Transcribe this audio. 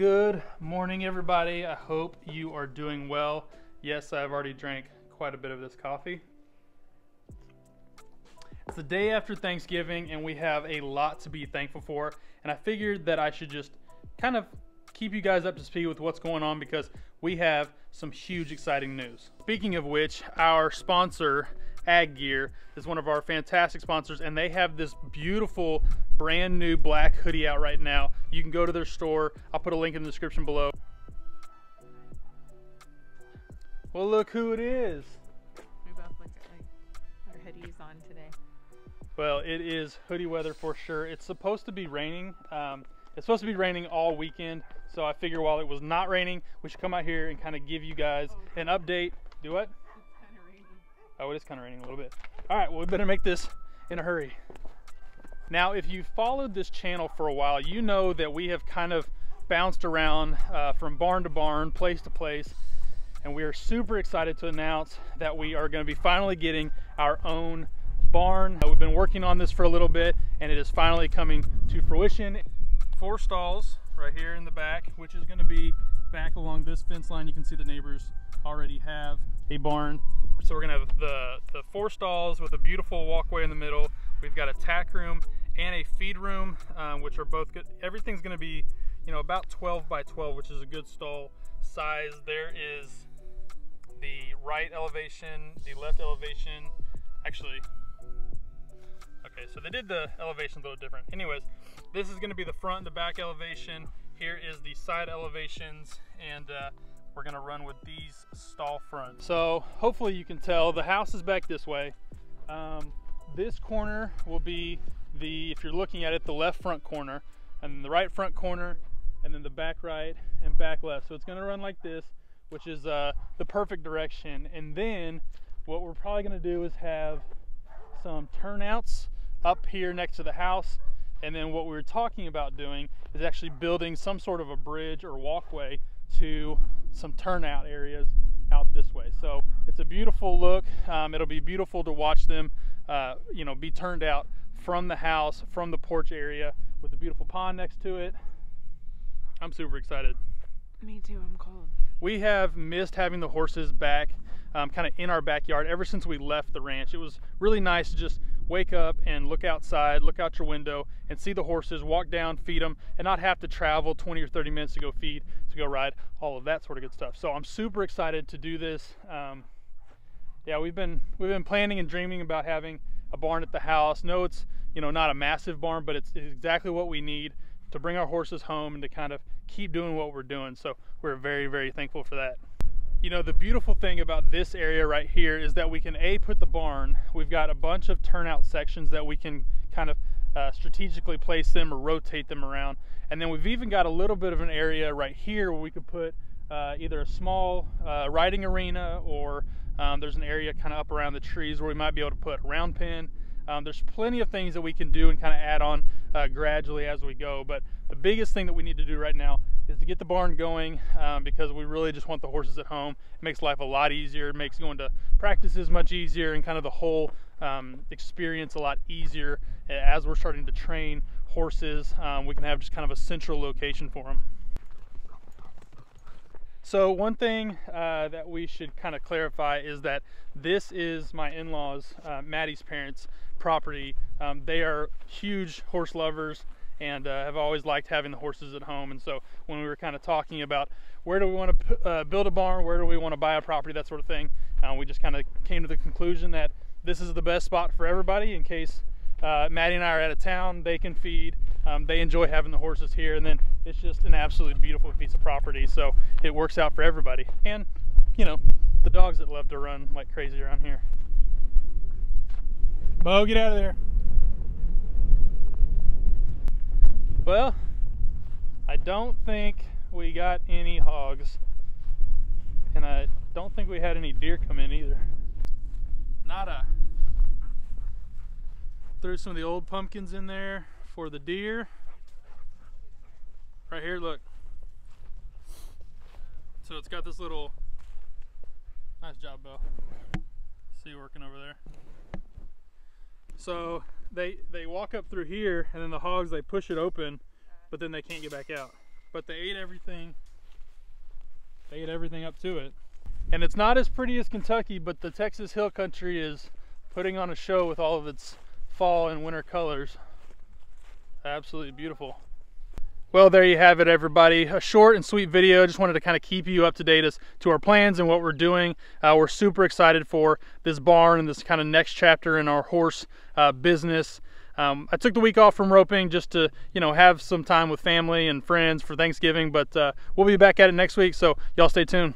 Good morning, everybody. I hope you are doing well. Yes, I've already drank quite a bit of this coffee. It's the day after Thanksgiving, and we have a lot to be thankful for. And I figured that I should just kind of keep you guys up to speed with what's going on because we have some huge, exciting news. Speaking of which, our sponsor, Ag Gear, is one of our fantastic sponsors, and they have this beautiful brand new black hoodie out right now. You can go to their store. I'll put a link in the description below. Well, look who it is. We both look at like our hoodies on today. Well, it is hoodie weather for sure. It's supposed to be raining. Um, it's supposed to be raining all weekend. So I figure while it was not raining, we should come out here and kind of give you guys an update. Do what? Oh, it is kind of raining a little bit. All right, well, we better make this in a hurry. Now, if you've followed this channel for a while, you know that we have kind of bounced around uh, from barn to barn, place to place, and we are super excited to announce that we are going to be finally getting our own barn. Uh, we've been working on this for a little bit, and it is finally coming to fruition. Four stalls right here in the back, which is going to be back along this fence line. You can see the neighbors already have a barn. So we're gonna have the, the four stalls with a beautiful walkway in the middle. We've got a tack room and a feed room, um, which are both good. Everything's gonna be, you know, about 12 by 12, which is a good stall size. There is the right elevation, the left elevation. Actually, okay, so they did the elevations a little different. Anyways, this is gonna be the front and the back elevation. Here is the side elevations, and uh, we're gonna run with these stall fronts. So hopefully you can tell the house is back this way. Um, this corner will be the, if you're looking at it, the left front corner, and the right front corner, and then the back right and back left. So it's gonna run like this, which is uh, the perfect direction. And then what we're probably gonna do is have some turnouts up here next to the house. And then what we were talking about doing is actually building some sort of a bridge or walkway to some turnout areas out this way. So it's a beautiful look. Um, it'll be beautiful to watch them, uh, you know, be turned out from the house, from the porch area with a beautiful pond next to it. I'm super excited. Me too. I'm cold. We have missed having the horses back um, kind of in our backyard ever since we left the ranch. It was really nice to just wake up and look outside, look out your window and see the horses, walk down, feed them, and not have to travel 20 or 30 minutes to go feed, to go ride, all of that sort of good stuff. So I'm super excited to do this. Um, yeah, we've been we've been planning and dreaming about having a barn at the house. No, it's you know not a massive barn, but it's, it's exactly what we need to bring our horses home and to kind of keep doing what we're doing. So we're very very thankful for that you know the beautiful thing about this area right here is that we can a put the barn. We've got a bunch of turnout sections that we can kind of uh, strategically place them or rotate them around. And then we've even got a little bit of an area right here where we could put uh, either a small uh, riding arena or um, there's an area kind of up around the trees where we might be able to put a round pen. Um, there's plenty of things that we can do and kind of add on uh, gradually as we go but the biggest thing that we need to do right now is to get the barn going um, because we really just want the horses at home. It makes life a lot easier. It makes going to practices much easier and kind of the whole um, experience a lot easier as we're starting to train horses. Um, we can have just kind of a central location for them. So one thing uh, that we should kind of clarify is that this is my in-laws, uh, Maddie's parents' property. Um, they are huge horse lovers and uh, have always liked having the horses at home. And so when we were kind of talking about where do we want to uh, build a barn, where do we want to buy a property, that sort of thing, uh, we just kind of came to the conclusion that this is the best spot for everybody in case uh, Maddie and I are out of town, they can feed. Um, they enjoy having the horses here, and then it's just an absolutely beautiful piece of property. So it works out for everybody. And, you know, the dogs that love to run like crazy around here. Bo, get out of there. Well, I don't think we got any hogs. And I don't think we had any deer come in either. Nada. Threw some of the old pumpkins in there for the deer. Right here, look. So it's got this little, nice job, Bill. See you working over there. So they they walk up through here and then the hogs they push it open but then they can't get back out but they ate everything. They ate everything up to it. And it's not as pretty as Kentucky, but the Texas Hill Country is putting on a show with all of its fall and winter colors. Absolutely beautiful. Well, there you have it, everybody. A short and sweet video. Just wanted to kind of keep you up to date as to our plans and what we're doing. Uh, we're super excited for this barn and this kind of next chapter in our horse uh, business. Um, I took the week off from roping just to, you know, have some time with family and friends for Thanksgiving, but uh, we'll be back at it next week, so y'all stay tuned.